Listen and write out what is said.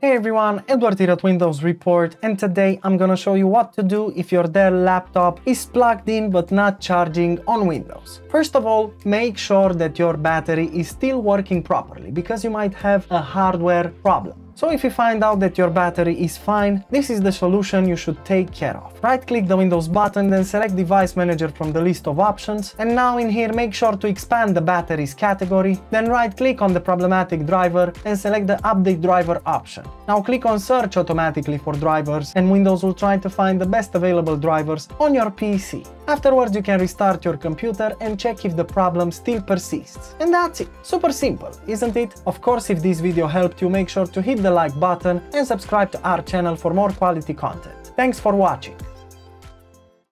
Hey everyone, Edward here at Windows Report and today I'm gonna show you what to do if your Dell laptop is plugged in but not charging on Windows. First of all, make sure that your battery is still working properly because you might have a hardware problem. So if you find out that your battery is fine, this is the solution you should take care of. Right click the Windows button, then select Device Manager from the list of options, and now in here make sure to expand the batteries category, then right click on the problematic driver and select the Update Driver option. Now click on Search automatically for drivers and Windows will try to find the best available drivers on your PC. Afterwards you can restart your computer and check if the problem still persists. And that's it. Super simple, isn't it? Of course if this video helped you make sure to hit the like button and subscribe to our channel for more quality content. Thanks for watching.